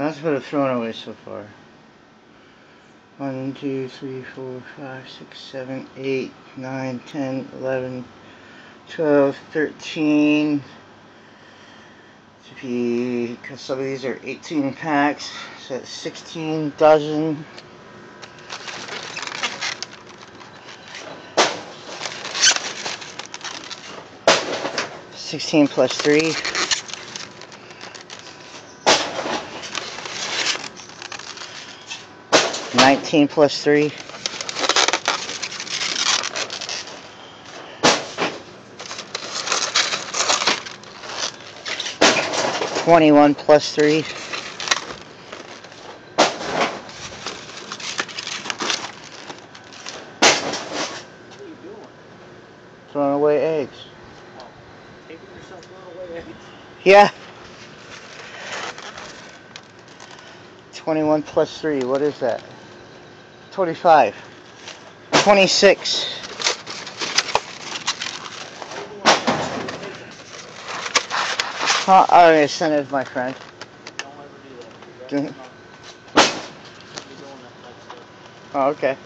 That's what I've thrown away so far. 1, 2, 3, 4, 5, 6, 7, 8, 9, 10, 11, 12, 13. Because some of these are 18 packs, so that's 16 dozen. Sixteen plus three. 19 plus 3. Twenty-one plus three. Throwing away eggs. Oh, away eggs? Yeah. 21 plus 3, what is that? 25. 26. Huh, I'm send it my friend. Don't ever do that. Oh, okay.